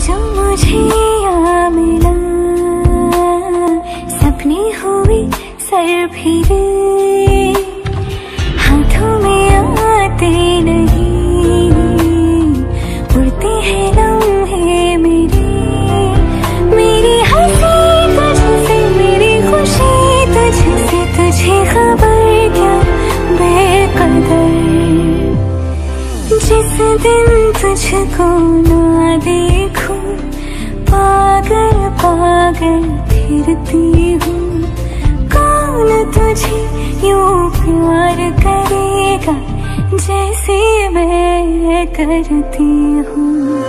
जो मुझे मिला, सपने हुए सर फिरे। हाथों में आते नहीं, उड़ते हैं लम्हे मेरे। मेरी हँसी तुझसे, मेरी खुशी तुझसे, तुझे खबर क्या बेकदर? जिस दिन तुझको ना देखूँ फिरती हूँ। कौन तुझे यूँ प्यार करेगा? जैसे मैं करती हूँ।